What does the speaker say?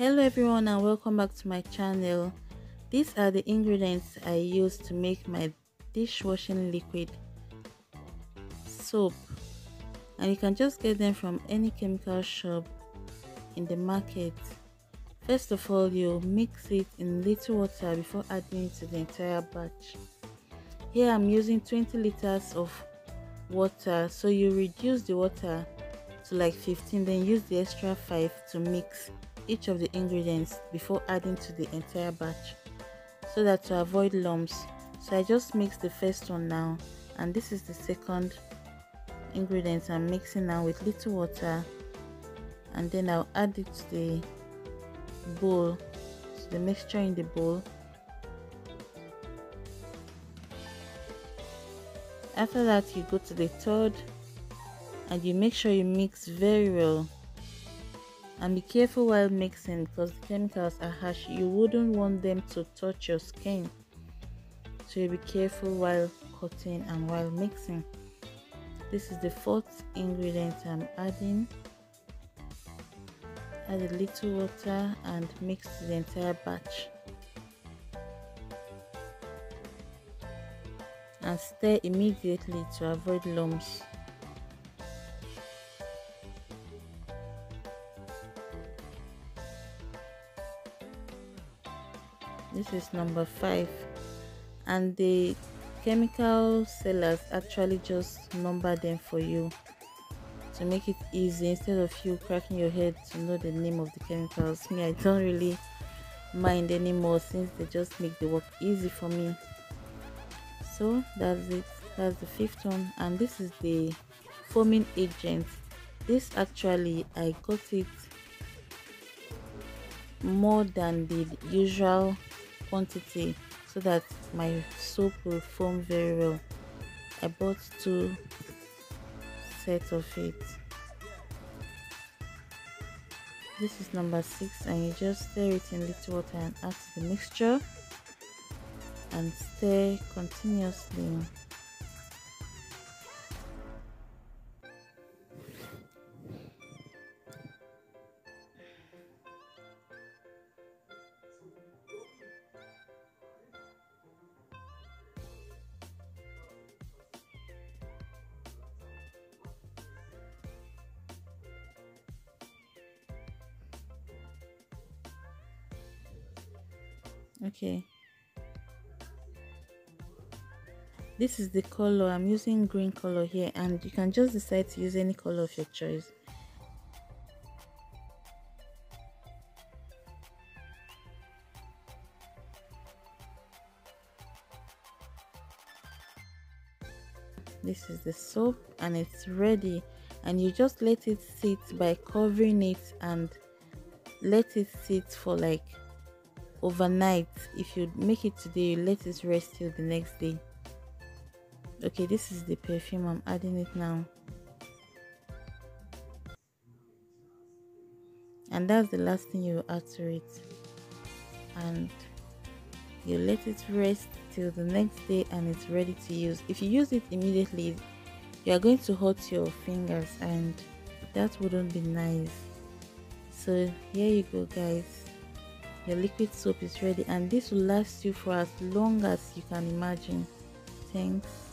hello everyone and welcome back to my channel. These are the ingredients i use to make my dishwashing liquid soap. And you can just get them from any chemical shop in the market. First of all you mix it in little water before adding it to the entire batch. Here i'm using 20 liters of water. So you reduce the water to like 15 then use the extra 5 to mix each of the ingredients before adding to the entire batch so that to avoid lumps. So i just mix the first one now and this is the second ingredient i'm mixing now with little water. And then i'll add it to the bowl to the mixture in the bowl. After that you go to the third and you make sure you mix very well and be careful while mixing because the chemicals are harsh. You wouldn't want them to touch your skin. So be careful while cutting and while mixing. This is the fourth ingredient i'm adding. Add a little water and mix the entire batch. And stir immediately to avoid lumps this is number five. And the chemical sellers actually just number them for you to make it easy. Instead of you cracking your head to know the name of the chemicals me i don't really mind anymore since they just make the work easy for me. So that's it. That's the fifth one. And this is the foaming agent. This actually i got it more than the usual quantity so that my soap will foam very well. I bought two sets of it. This is number six and you just stir it in little water and add to the mixture and stir continuously okay. This is the color. I'm using green color here and you can just decide to use any color of your choice. This is the soap and it's ready. And you just let it sit by covering it and let it sit for like overnight. If you make it today let it rest till the next day. Okay this is the perfume i'm adding it now. And that's the last thing you add to it. And you let it rest till the next day and it's ready to use. If you use it immediately you are going to hurt your fingers and that wouldn't be nice. So here you go guys your liquid soap is ready and this will last you for as long as you can imagine. Thanks